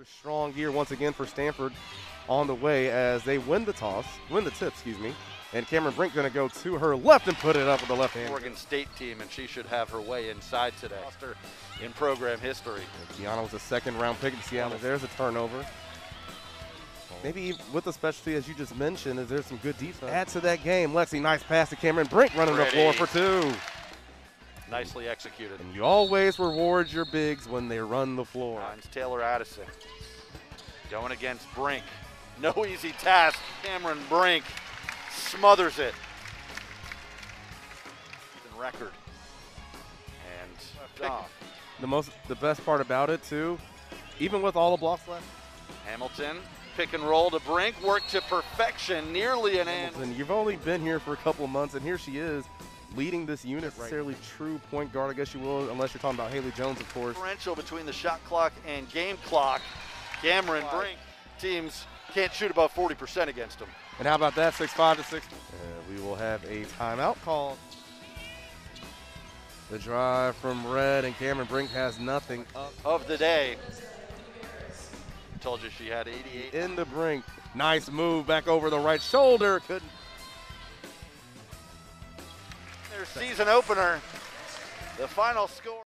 Another strong year once again for Stanford on the way as they win the toss, win the tip, excuse me. And Cameron Brink going to go to her left and put it up with the left hand. Morgan State team, and she should have her way inside today. In program history. Kiana was a second round pick in Seattle. There's a turnover. Maybe with the specialty, as you just mentioned, is there some good defense? Add to that game. Lexie, nice pass to Cameron Brink running the floor for two. Nicely executed. And you always reward your bigs when they run the floor. Finds Taylor Addison. Going against Brink. No easy task. Cameron Brink smothers it. Record. And John. The most, the best part about it too, even with all the blocks left, Hamilton pick and roll to Brink, work to perfection, nearly an end. And you've only been here for a couple of months, and here she is leading this unit. Necessarily true point guard, I guess you will, unless you're talking about Haley Jones, of course. Differential between the shot clock and game clock. Cameron Brink teams can't shoot above 40% against them. And how about that, 6'5 to 6? Uh, we will have a timeout call. The drive from Red and Cameron Brink has nothing. Of the day. Told you she had 88. In the Brink. Nice move back over the right shoulder. Couldn't. Season opener. The final score.